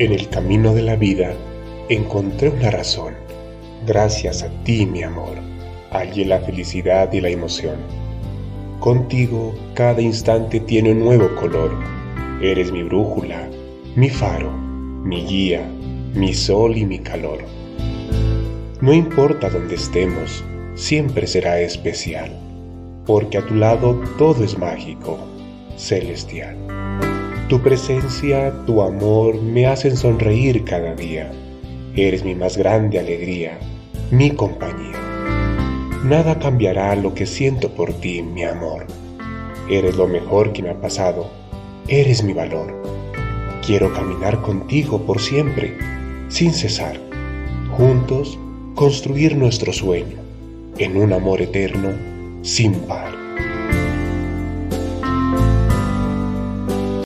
En el camino de la vida encontré una razón. Gracias a ti, mi amor, hallé la felicidad y la emoción. Contigo cada instante tiene un nuevo color. Eres mi brújula, mi faro, mi guía, mi sol y mi calor. No importa dónde estemos, siempre será especial, porque a tu lado todo es mágico, celestial. Tu presencia, tu amor me hacen sonreír cada día. Eres mi más grande alegría, mi compañía. Nada cambiará lo que siento por ti, mi amor. Eres lo mejor que me ha pasado. Eres mi valor. Quiero caminar contigo por siempre, sin cesar. Juntos construir nuestro sueño en un amor eterno, sin par.